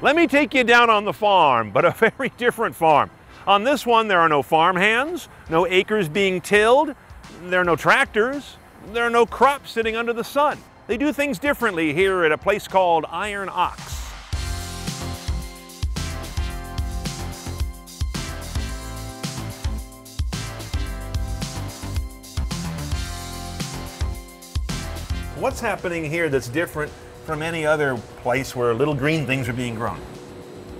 Let me take you down on the farm, but a very different farm. On this one, there are no farm hands, no acres being tilled, there are no tractors, there are no crops sitting under the sun. They do things differently here at a place called Iron Ox. What's happening here that's different from any other place where little green things are being grown?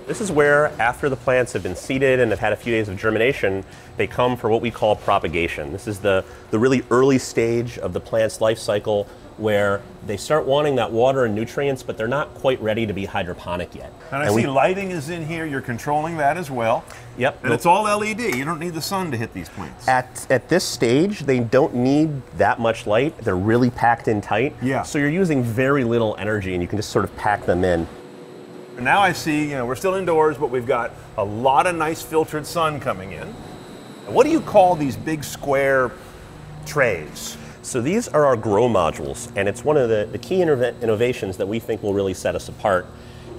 This is where, after the plants have been seeded and have had a few days of germination, they come for what we call propagation. This is the, the really early stage of the plant's life cycle where they start wanting that water and nutrients, but they're not quite ready to be hydroponic yet. And I and see we, lighting is in here. You're controlling that as well. Yep. And it's all LED. You don't need the sun to hit these plants. At, at this stage, they don't need that much light. They're really packed in tight. Yeah. So you're using very little energy and you can just sort of pack them in. Now I see, you know, we're still indoors, but we've got a lot of nice filtered sun coming in. What do you call these big square trays? So these are our grow modules, and it's one of the, the key innovations that we think will really set us apart.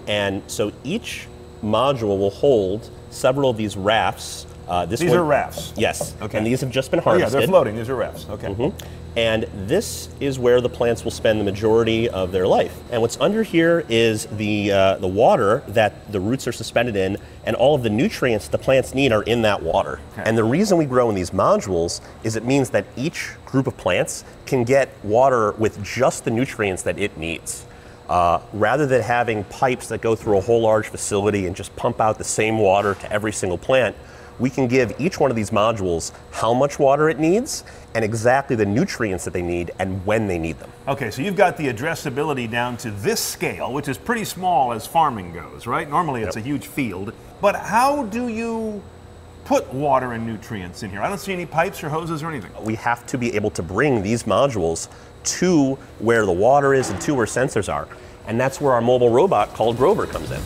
And so each module will hold several of these rafts. Uh, these one, are rafts? Yes. Okay. And these have just been harvested. Oh, yeah, they're floating. These are rafts. Okay. Mm -hmm. And this is where the plants will spend the majority of their life. And what's under here is the, uh, the water that the roots are suspended in, and all of the nutrients the plants need are in that water. Okay. And the reason we grow in these modules is it means that each group of plants can get water with just the nutrients that it needs. Uh, rather than having pipes that go through a whole large facility and just pump out the same water to every single plant, we can give each one of these modules how much water it needs and exactly the nutrients that they need and when they need them. Okay, so you've got the addressability down to this scale, which is pretty small as farming goes, right? Normally it's yep. a huge field. But how do you put water and nutrients in here? I don't see any pipes or hoses or anything. We have to be able to bring these modules to where the water is and to where sensors are. And that's where our mobile robot called Grover comes in.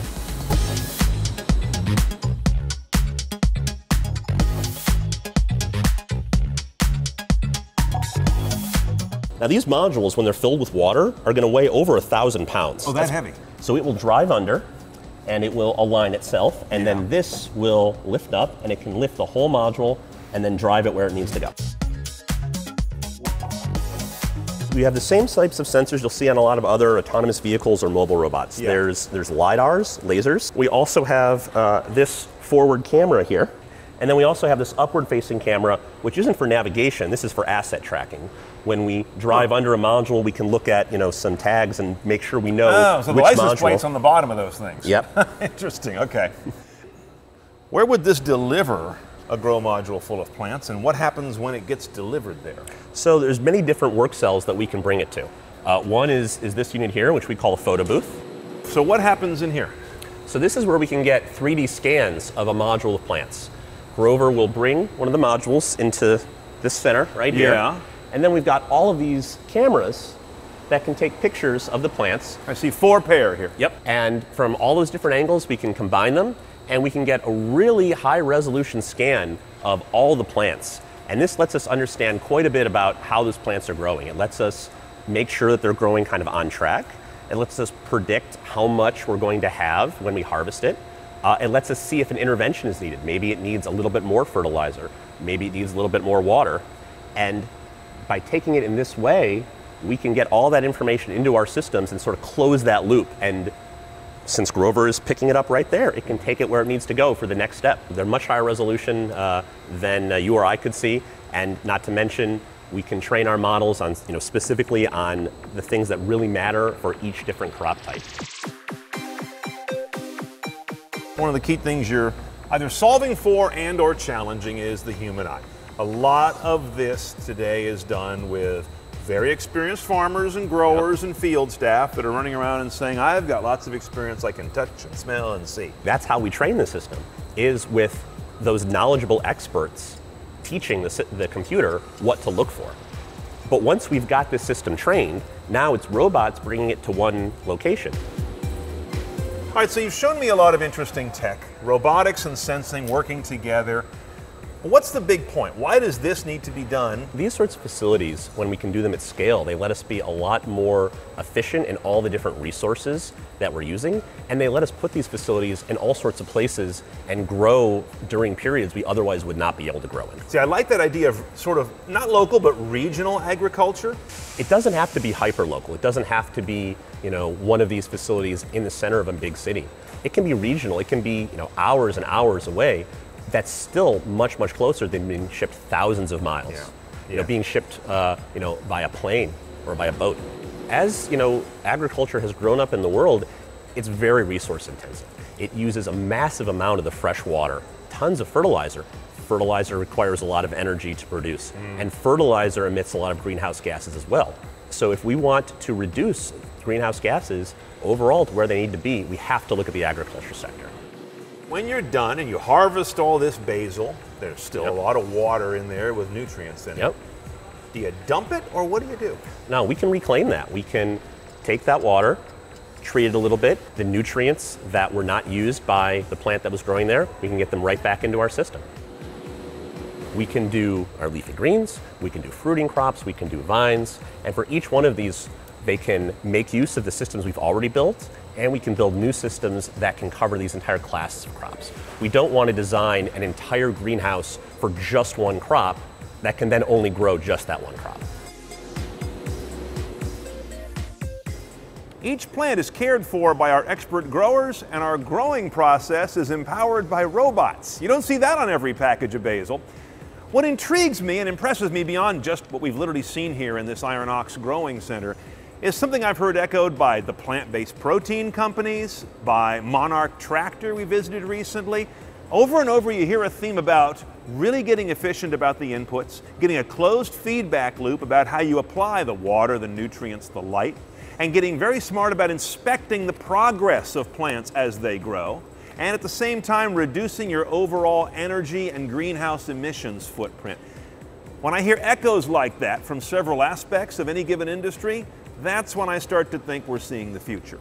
Now these modules, when they're filled with water, are going to weigh over a thousand pounds. Oh, that That's, heavy. So it will drive under, and it will align itself, and yeah. then this will lift up, and it can lift the whole module, and then drive it where it needs to go. We have the same types of sensors you'll see on a lot of other autonomous vehicles or mobile robots. Yeah. There's, there's LiDARs, lasers. We also have uh, this forward camera here. And then we also have this upward facing camera, which isn't for navigation, this is for asset tracking. When we drive oh. under a module, we can look at you know some tags and make sure we know oh, so the license module. plate's on the bottom of those things. Yep. Interesting, okay. Where would this deliver a grow module full of plants and what happens when it gets delivered there? So there's many different work cells that we can bring it to. Uh, one is, is this unit here, which we call a photo booth. So what happens in here? So this is where we can get 3D scans of a module of plants. Grover will bring one of the modules into this center right here. Yeah. And then we've got all of these cameras that can take pictures of the plants. I see four pair here. Yep. And from all those different angles, we can combine them and we can get a really high resolution scan of all the plants. And this lets us understand quite a bit about how those plants are growing. It lets us make sure that they're growing kind of on track. It lets us predict how much we're going to have when we harvest it. Uh, it lets us see if an intervention is needed. Maybe it needs a little bit more fertilizer. Maybe it needs a little bit more water. And by taking it in this way, we can get all that information into our systems and sort of close that loop. And since Grover is picking it up right there, it can take it where it needs to go for the next step. They're much higher resolution uh, than uh, you or I could see, and not to mention, we can train our models on, you know, specifically on the things that really matter for each different crop type. One of the key things you're either solving for and or challenging is the human eye. A lot of this today is done with very experienced farmers and growers yep. and field staff that are running around and saying, I've got lots of experience, I can touch and smell and see. That's how we train the system, is with those knowledgeable experts teaching the, the computer what to look for. But once we've got this system trained, now it's robots bringing it to one location. All right, so you've shown me a lot of interesting tech, robotics and sensing working together. What's the big point? Why does this need to be done? These sorts of facilities, when we can do them at scale, they let us be a lot more efficient in all the different resources that we're using, and they let us put these facilities in all sorts of places and grow during periods we otherwise would not be able to grow in. See, I like that idea of sort of not local but regional agriculture. It doesn't have to be hyper local. It doesn't have to be, you know, one of these facilities in the center of a big city. It can be regional. It can be, you know, hours and hours away that's still much, much closer than being shipped thousands of miles. Yeah. You know, being shipped, uh, you know, by a plane or by a boat. As you know, agriculture has grown up in the world, it's very resource intensive. It uses a massive amount of the fresh water, tons of fertilizer. Fertilizer requires a lot of energy to produce, Mm. and fertilizer emits a lot of greenhouse gases as well. So if we want to reduce greenhouse gases overall to where they need to be, we have to look at the agriculture sector. When you're done and you harvest all this basil, there's still Yep. a lot of water in there with nutrients in it. Yep. Do you dump it or what do you do? Now we can reclaim that. We can take that water, treat it a little bit. The nutrients that were not used by the plant that was growing there, we can get them right back into our system. We can do our leafy greens, we can do fruiting crops, we can do vines, and for each one of these, they can make use of the systems we've already built, and we can build new systems that can cover these entire classes of crops. We don't want to design an entire greenhouse for just one crop that can then only grow just that one crop. Each plant is cared for by our expert growers, and our growing process is empowered by robots. You don't see that on every package of basil. What intrigues me and impresses me beyond just what we've literally seen here in this Iron Ox Growing Center is something I've heard echoed by the plant based protein companies, by Monarch Tractor we visited recently. Over and over, you hear a theme about really getting efficient about the inputs, getting a closed feedback loop about how you apply the water, the nutrients, the light, and getting very smart about inspecting the progress of plants as they grow, and at the same time reducing your overall energy and greenhouse emissions footprint. When I hear echoes like that from several aspects of any given industry, that's when I start to think we're seeing the future.